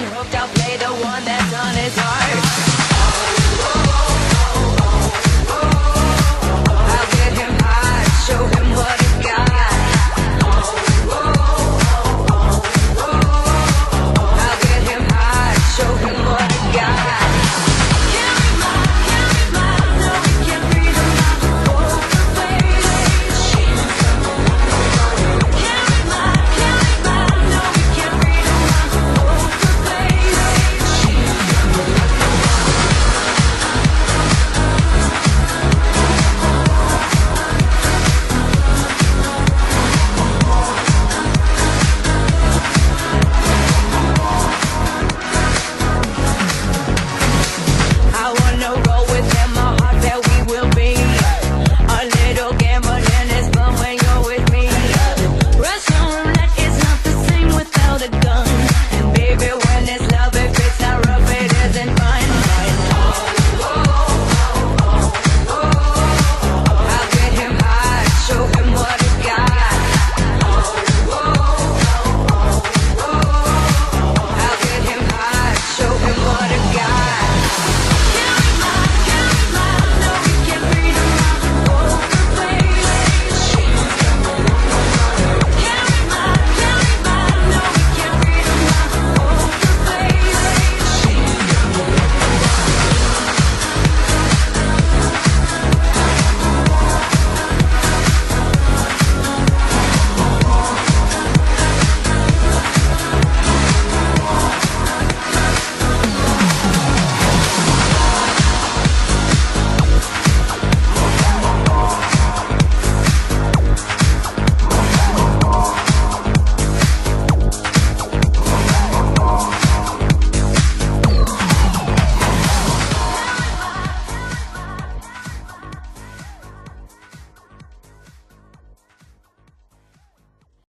been hooked, I'll play the one that's on his heart.